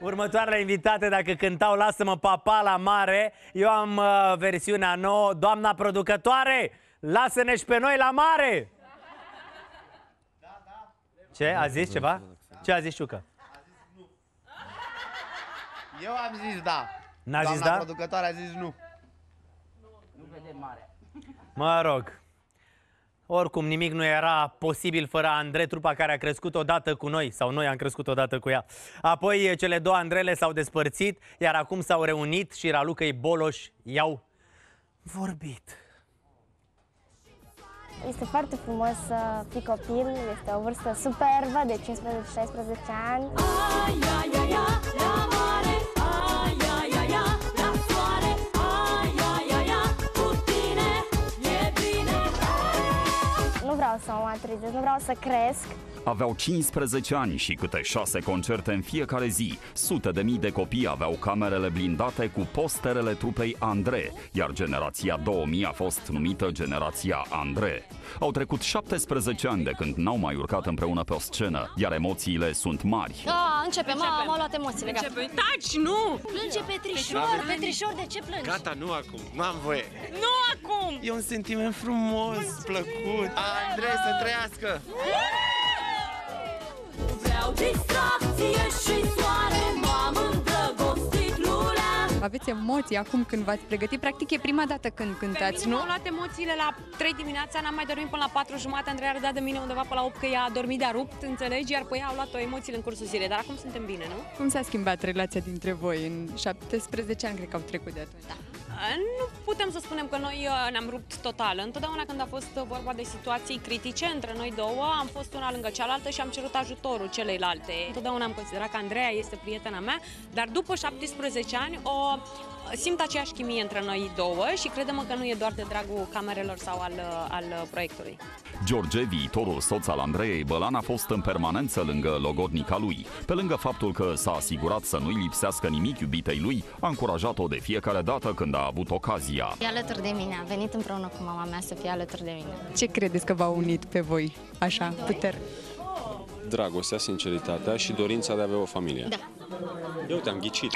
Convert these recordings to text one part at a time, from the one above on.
Următoarele invitate, dacă cântau Lasă-mă papa la mare, eu am uh, versiunea nouă. Doamna producătoare, lasă-ne și pe noi la mare! Ce? A zis ceva? Ce a zis Șucă? Eu am zis da. N-a zis Doamna da? producătoare a zis nu. Mă rog. Oricum, nimic nu era posibil fără Andrei, trupa care a crescut odată cu noi, sau noi am crescut odată cu ea. Apoi, cele două Andrele s-au despărțit, iar acum s-au reunit și Raluca Boloș i-au vorbit. Este foarte frumos să fii copil, este o vârstă superbă de 15-16 ani. Ai, ai, vreau să mă maturizez, nu vreau să cresc. Aveau 15 ani și câte 6 concerte în fiecare zi. Sute de mii de copii aveau camerele blindate cu posterele trupei André, iar generația 2000 a fost numită generația André. Au trecut 17 ani de când n-au mai urcat împreună pe o scenă, iar emoțiile sunt mari. Da, începem. M-a, m-a luat emoțiile, gata. Începe. Taci, nu! Plânge Petrișor, Petrișor, de ce plângi? Gata, nu acum. Nu am voie. Nu acum! E un sentiment frumos, plăcut. Andrei să trăiască. Vreau Ти страх цієї Aveți emoții acum când v-ați pregătit? Practic e prima dată când cântați, nu? nu? Am luat emoțiile la 3 dimineața, n-am mai dormit până la 4 jumate. Andrei a râdat de mine undeva pe la 8 că ea a dormit de-a rupt, înțelegi? Iar pe ea au luat-o emoțiile în cursul zilei. Dar acum suntem bine, nu? Cum s-a schimbat relația dintre voi? În 17 ani cred că au trecut de atunci. Da. Nu putem să spunem că noi uh, ne-am rupt total. Întotdeauna când a fost uh, vorba de situații critice între noi două, am fost una lângă cealaltă și am cerut ajutorul celeilalte. Întotdeauna am considerat că Andreea este prietena mea, dar după 17 ani o simt aceeași chimie între noi două și credem că nu e doar de dragul camerelor sau al, uh, al proiectului. George, viitorul soț al Andreei Bălan, a fost în permanență lângă logodnica lui. Pe lângă faptul că s-a asigurat să nu-i lipsească nimic iubitei lui, a încurajat-o de fiecare dată când a avut ocazia. E alături de mine, a venit împreună cu mama mea să fie alături de mine. Ce credeți că v-a unit pe voi așa puternic? Dragostea, sinceritatea și dorința de a avea o familie. Da. Eu te-am ghicit.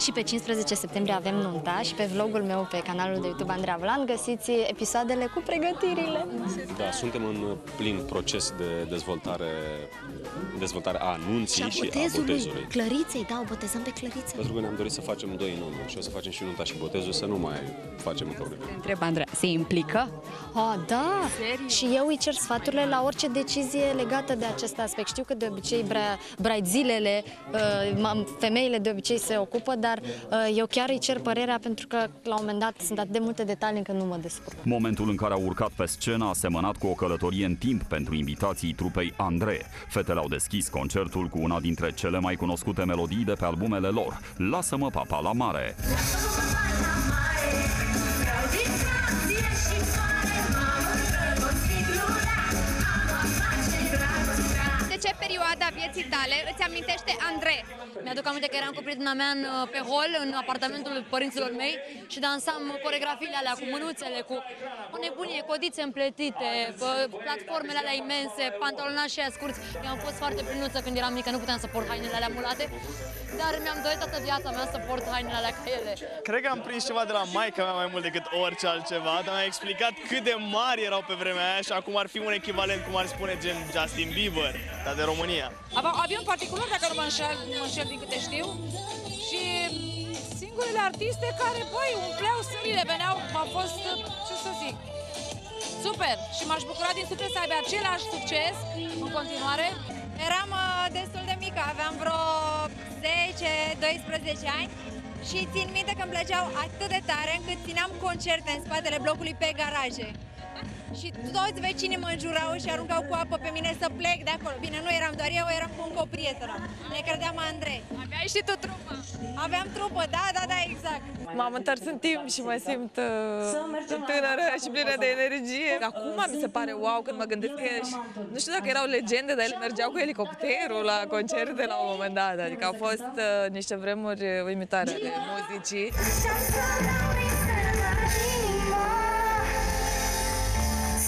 Și pe 15 septembrie avem nunta și pe vlogul meu pe canalul de YouTube Andreea Vlan găsiți episoadele cu pregătirile. Da, suntem în plin proces de dezvoltare, dezvoltare a anunții și a botezului. Clăriței, da, o botezăm pe Clăriță. Pentru că ne-am dorit să facem doi în unul și o să facem și nunta și botezul, să nu mai facem încă unul. Întreb, Andreea, se implică? Oh, da! Și eu îi cer sfaturile la orice decizie legată de acest aspect. Știu că de obicei bra, braizilele, uh, mam- femeile de obicei se ocupă, dar uh, eu chiar îi cer părerea pentru că la un moment dat sunt atât de multe detalii încât nu mă descurc. Momentul în care a urcat pe scenă a semănat cu o călătorie în timp pentru invitații trupei Andrei. Fetele au deschis concertul cu una dintre cele mai cunoscute melodii de pe albumele lor, Lasă-mă papa la mare. Vieții tale îți amintește Andrei? Mi-aduc aminte că eram cu prietena mea în, uh, pe hol, în apartamentul părinților mei și dansam coregrafiile alea cu mânuțele, cu o nebunie, codițe împletite, pă- platformele alea imense, pantalonași și aia scurți. Eu am fost foarte plinuță când eram mică, nu puteam să port hainele alea mulate, dar mi-am dorit toată viața mea să port hainele alea ca ele. Cred că am prins ceva de la maica mea mai mult decât orice altceva, dar mi-a explicat cât de mari erau pe vremea aia și acum ar fi un echivalent, cum ar spune, gen Justin Bieber, dar de România. Aveam avion particular, dacă nu mă înșel, mă înșel din câte știu. Și singurele artiste care, băi, umpleau sările, veneau, au fost, ce să zic, super. Și m-aș bucura din suflet să aibă același succes în continuare. Eram uh, destul de mică, aveam vreo 10-12 ani și țin minte că îmi plăceau atât de tare încât țineam concerte în spatele blocului pe garaje. Și toți vecinii mă înjurau și aruncau cu apă pe mine să plec de acolo. Bine, nu eram doar eu, eram cu încă o prietenă. Ne credeam Andrei. Aveai și tu trupă. Aveam trupă, da, da, da, exact. M-am întors în timp și mă simt uh, tânără și plină de energie. Acum mi se pare wow când mă gândesc că și, nu știu dacă erau legende, dar ele mergeau cu elicopterul la concerte la un moment dat. Adică au fost uh, niște vremuri uimitoare ale muzicii.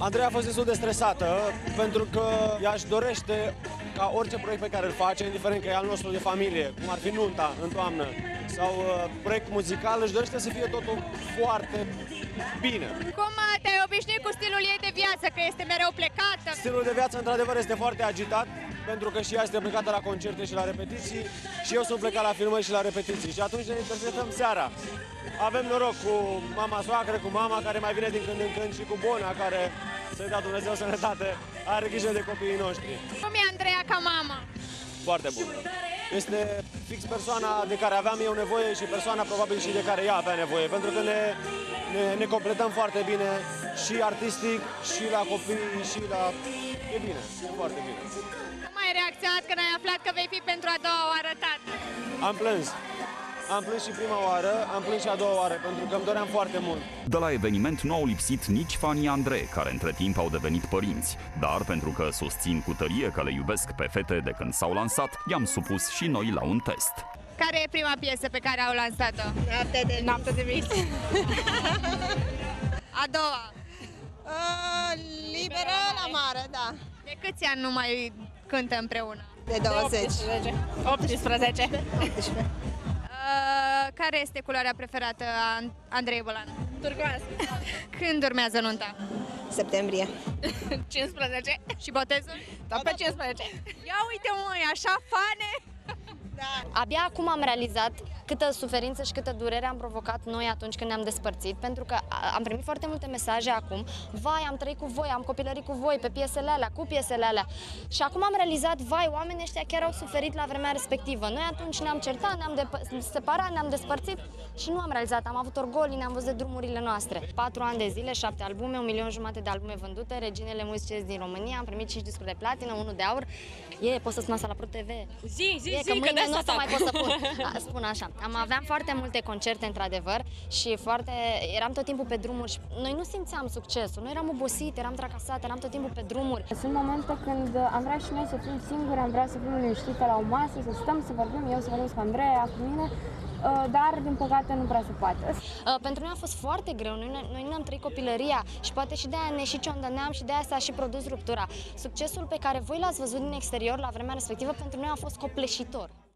Andreea a fost destul de stresată pentru că ea își dorește ca orice proiect pe care îl face, indiferent că e al nostru de familie, cum ar fi nunta în toamnă sau uh, proiect muzical, își dorește să fie totul foarte bine. Cum uh, te-ai obișnuit cu stilul ei de viață, că este mereu plecată? Stilul de viață, într-adevăr, este foarte agitat, pentru că și ea este plecată la concerte și la repetiții, și eu sunt plecat la filmări și la repetiții. Și atunci ne interpretăm seara. Avem noroc cu mama soacră, cu mama care mai vine din când în când și cu Bona, care, să-i dea Dumnezeu sănătate, are grijă de copiii noștri. Cum e Andreea ca mamă? Foarte bun. Este fix persoana de care aveam eu nevoie și persoana probabil și de care ea avea nevoie, pentru că ne, ne, ne completăm foarte bine și artistic, și la copii, și la... E bine, e foarte bine. Cum ai reacționat când ai aflat că vei fi pentru a doua oară tată? Am plâns. Am plâns și prima oară, am plâns și a doua oară, pentru că îmi doream foarte mult. De la eveniment nu au lipsit nici fanii Andrei, care între timp au devenit părinți. Dar pentru că susțin cu tărie că le iubesc pe fete de când s-au lansat, i-am supus și noi la un test. Care e prima piesă pe care au lansat-o? Noapte de Noapte de vis. a doua? Uh, liberă la mare, da. De câți ani nu mai cântă împreună? De 20. 18. 18. Uh, care este culoarea preferată a Andrei Bolan? Turcoaz. Când urmează nunta? Septembrie. 15. Și botezul? Da, pe 15. Ia uite măi, așa fane! Abia acum am realizat câtă suferință și câtă durere am provocat noi atunci când ne-am despărțit, pentru că a- am primit foarte multe mesaje acum, vai, am trăit cu voi, am copilărit cu voi, pe piesele alea, cu piesele alea. Și acum am realizat, vai, oamenii ăștia chiar au suferit la vremea respectivă. Noi atunci ne-am certat, ne-am dep- separat, ne-am despărțit și nu am realizat, am avut orgolii, ne-am văzut de drumurile noastre. Patru ani de zile, șapte albume, un milion jumate de albume vândute, reginele muzicii din România, am primit 5 discuri de platină, unul de aur. E, pot să spun asta la Pro TV? Zi, zi, e, zi, că că mâine de nu o asta să mai ta. pot să pun. Da, spun așa. Am aveam foarte multe concerte, într-adevăr, și foarte... Eram tot timpul pe drumuri și noi nu simțeam succesul. Noi eram obosite, eram tracasate, eram tot timpul pe drumuri. Sunt momente când am vrea și noi să fim singuri, am vrea să fim liniștite la o masă, să stăm, să vorbim, eu să vorbesc cu Andreea, cu mine, uh, dar din păcate nu prea se poate. Uh, pentru noi a fost foarte greu, noi, noi nu am trăit copilăria și poate și de-aia ne și ciondăneam și de-aia s-a și produs ruptura. Succesul pe care voi l-ați văzut din exterior la vremea respectivă pentru noi a fost copleșitor.